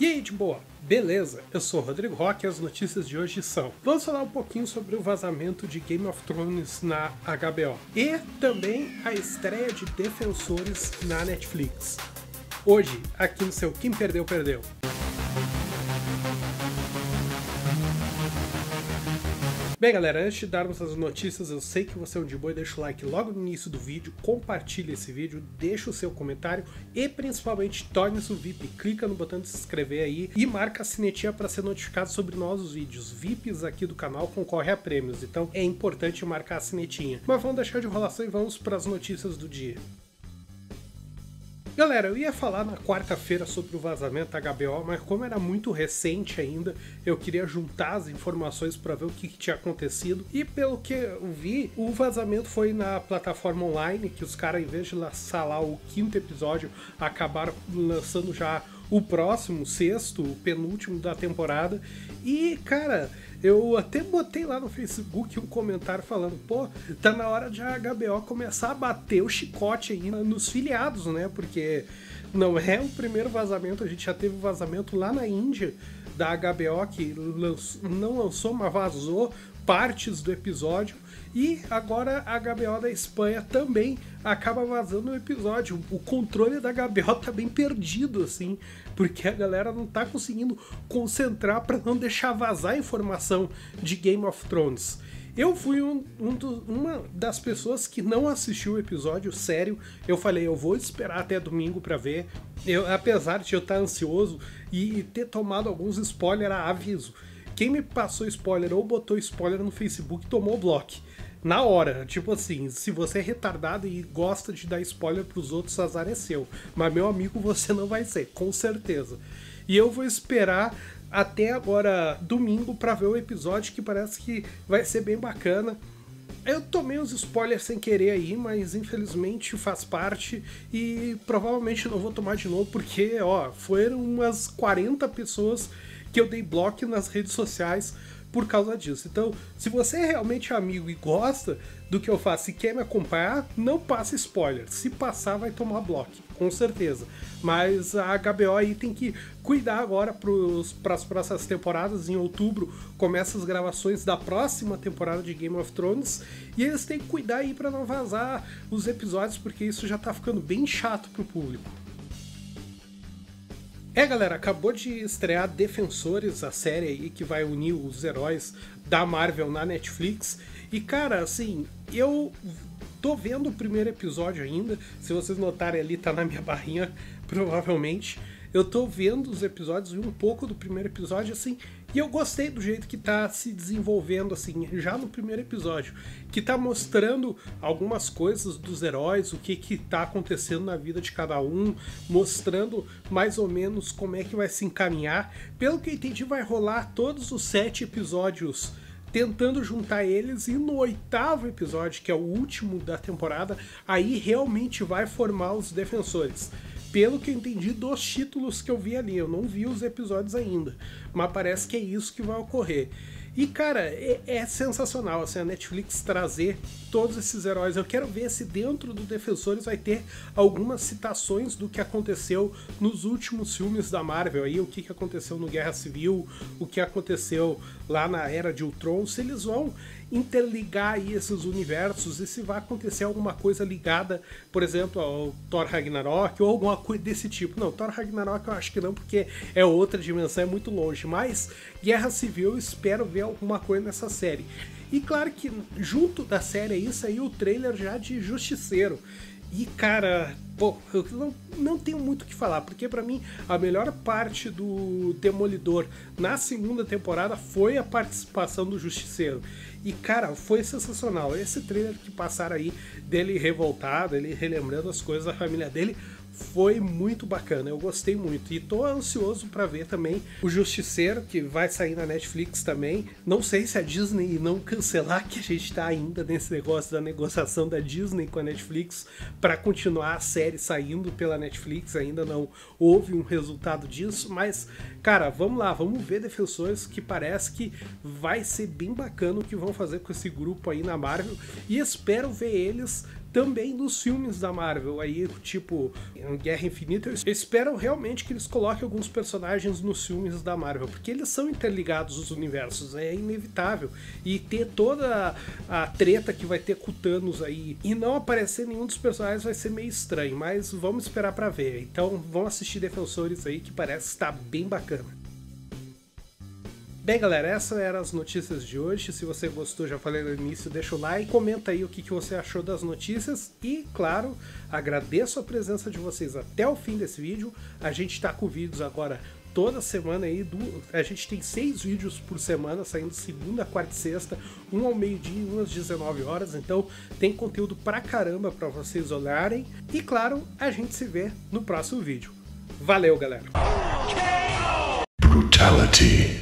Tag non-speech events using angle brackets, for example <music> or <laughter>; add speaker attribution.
Speaker 1: E aí, de boa? Beleza, eu sou o Rodrigo Roque e as notícias de hoje são: vamos falar um pouquinho sobre o vazamento de Game of Thrones na HBO e também a estreia de Defensores na Netflix. Hoje, aqui no seu Quem Perdeu, Perdeu. Bem, galera, antes de darmos as notícias, eu sei que você é um de boa, deixa o like logo no início do vídeo, compartilha esse vídeo, deixa o seu comentário e principalmente torne-se um VIP, clica no botão de se inscrever aí e marca a sinetinha para ser notificado sobre novos vídeos. VIPs aqui do canal concorrem a prêmios, então é importante marcar a sinetinha. Mas vamos deixar de enrolação e vamos para as notícias do dia. Galera, eu ia falar na quarta-feira sobre o vazamento HBO, mas como era muito recente ainda, eu queria juntar as informações para ver o que, que, tinha acontecido. E pelo que eu vi, o vazamento foi na plataforma online, que os caras, em vez de lançar lá o quinto episódio, acabaram lançando já o próximo, o sexto, o penúltimo da temporada. E, cara, eu até botei lá no Facebook um comentário falando, pô, tá na hora de a HBO começar a bater o chicote aí nos filiados, né? Porque não é o primeiro vazamento, a gente já teve vazamento lá na Índia da HBO que não lançou, mas vazou partes do episódio. E agora a HBO da Espanha também acaba vazando o episódio. O controle da HBO tá bem perdido, assim, porque a galera não tá conseguindo concentrar para não deixar vazar a informação de Game of Thrones. Eu fui um, um do, uma das pessoas que não assistiu o episódio, sério. Eu falei, eu vou esperar até domingo para ver. Eu, apesar de eu estar ansioso e ter tomado alguns spoilers aviso. Quem me passou spoiler ou botou spoiler no Facebook tomou bloco na hora. Tipo assim, se você é retardado e gosta de dar spoiler pros outros, azar é seu. Mas meu amigo, <laughs> você não vai ser, com certeza. E eu vou esperar até agora domingo para ver o episódio que parece que vai ser bem bacana. Eu tomei uns spoilers sem querer aí, mas infelizmente faz parte e provavelmente não vou tomar de novo porque, ó, foram umas 40 pessoas que eu dei bloco nas redes sociais por causa disso. Então, se você é realmente amigo e gosta do que eu faço e quer me acompanhar, não passe spoiler. Se passar, vai tomar bloco, com certeza. Mas a HBO aí tem que cuidar agora para as próximas temporadas. Em outubro começa as gravações da próxima temporada de Game of Thrones e eles têm que cuidar aí para não vazar os episódios, porque isso já tá ficando bem chato pro público. É, galera, acabou de estrear Defensores, a série aí que vai unir os heróis da Marvel na Netflix. E, cara, assim, eu tô vendo o primeiro episódio ainda. Se vocês notarem ali, tá na minha barrinha, <laughs> provavelmente. Eu tô vendo os episódios, vi um pouco do primeiro episódio, assim, e eu gostei do jeito que tá se desenvolvendo, assim, já no primeiro episódio. Que tá mostrando algumas coisas dos heróis, o que que tá acontecendo na vida de cada um, mostrando mais ou menos como é que vai se encaminhar. Pelo que eu entendi, vai rolar todos os sete episódios tentando juntar eles e no oitavo episódio, que é o último da temporada, aí realmente vai formar os defensores pelo que eu entendi dos títulos que eu vi ali. Eu não vi os episódios ainda, mas parece que é isso que vai ocorrer. E cara, é, é, sensacional assim, a Netflix trazer todos esses heróis. Eu quero ver se dentro do Defensores vai ter algumas citações do que aconteceu nos últimos filmes da Marvel aí, o que, que aconteceu no Guerra Civil, o que aconteceu lá na Era de Ultron, se eles vão interligar aí esses universos e se vai acontecer alguma coisa ligada, por exemplo, ao Thor Ragnarok ou alguma coisa desse tipo. Não, Thor Ragnarok eu acho que não, porque é outra dimensão, é muito longe. Mas Guerra Civil eu espero ver alguma coisa nessa série. E claro que junto da série isso aí o trailer já de Justiceiro. E cara, pô, eu não, não tenho muito o que falar, porque para mim a melhor parte do Demolidor na segunda temporada foi a participação do Justiceiro. E cara, foi sensacional. Esse trailer que passaram aí dele revoltado, ele relembrando as coisas da família dele, foi muito bacana, eu gostei muito. E tô ansioso para ver também o Justiceiro, que vai sair na Netflix também. Não sei se a Disney não cancelar, que a gente tá ainda nesse negócio da negociação da Disney com a Netflix para continuar a série saindo pela Netflix, ainda não houve um resultado disso, mas cara, vamos lá, vamos ver Defensores, que parece que vai ser bem bacana o que vão fazer com esse grupo aí na Marvel e espero ver eles também nos filmes da Marvel. Aí, tipo, em Guerra Infinita, eu espero realmente que eles coloquem alguns personagens nos filmes da Marvel, porque eles são interligados os universos, é inevitável. E ter toda a treta que vai ter com Thanos aí e não aparecer nenhum dos personagens vai ser meio estranho, mas vamos esperar para ver. Então, vamos assistir Defensores aí que parece estar bem bacana. Bem, galera, essas eram as notícias de hoje. Se você gostou, já falei no início, deixa o like, comenta aí o que, que você achou das notícias e, claro, agradeço a presença de vocês até o fim desse vídeo. A gente está com vídeos agora toda semana aí. Do, a gente tem seis vídeos por semana, saindo segunda, quarta e sexta, um ao meio-dia e um às 19 horas. Então tem conteúdo pra caramba para vocês olharem. E claro, a gente se vê no próximo vídeo. Valeu, galera! Brutality.